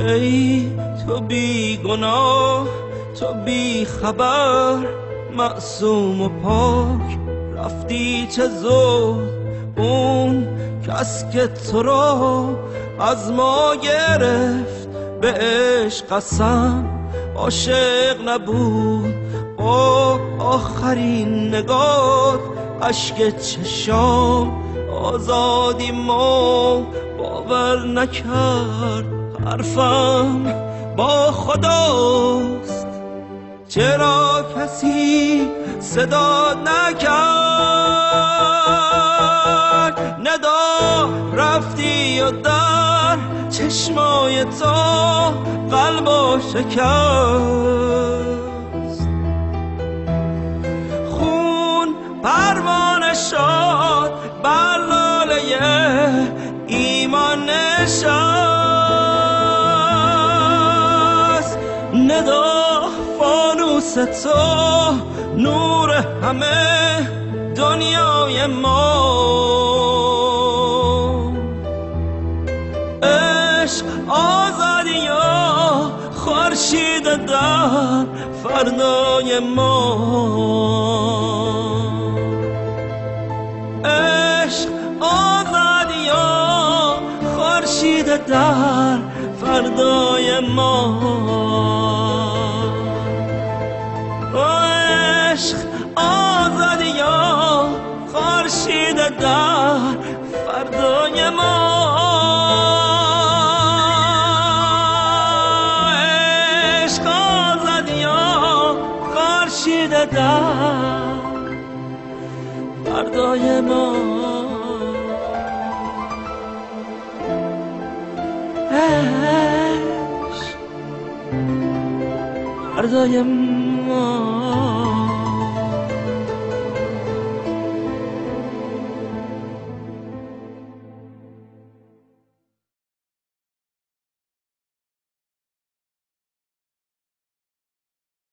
ای تو بی گناه تو بی خبر معصوم و پاک. رفتی چه زود اون کس که تو را از ما گرفت به عشق قسم. عاشق نبود. با آخرین نگاه اشک چشام. آزادی ما باور نکرد. حرفم با خداست. چرا کسی صدا نکرد؟ ندا رفتی و در چشمای تو قلب و شکست. خون پروانه شد بر لاله فانوس تو نور همه دنیای ما. عشق آزادی یا خورشید در فردای ما. عشق آزادی یا خورشید در فردای ما. در فردای ما. عشق آزادی یا خورشید در فردای ما. عشق فردای ما.